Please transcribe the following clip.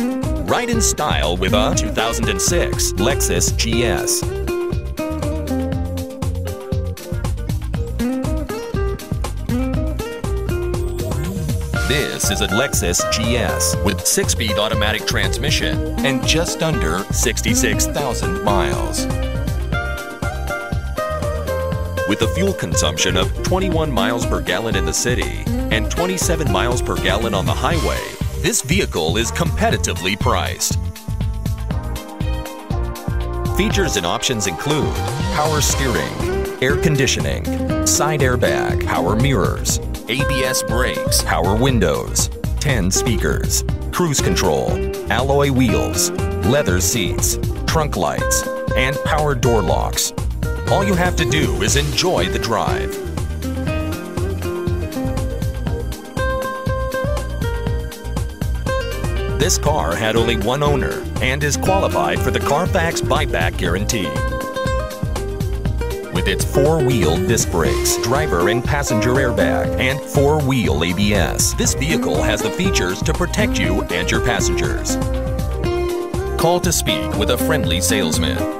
Ride in style with a 2006 Lexus GS. This is a Lexus GS with 6-speed automatic transmission and just under 66,000 miles. With a fuel consumption of 21 miles per gallon in the city and 27 miles per gallon on the highway, this vehicle is competitively priced. Features and options include power steering, air conditioning, side airbag, power mirrors, ABS brakes, power windows, 10 speakers, cruise control, alloy wheels, leather seats, trunk lights, and power door locks. All you have to do is enjoy the drive. This car had only one owner and is qualified for the Carfax buyback guarantee. With its four-wheel disc brakes, driver and passenger airbag, and four-wheel ABS, this vehicle has the features to protect you and your passengers. Call to speak with a friendly salesman.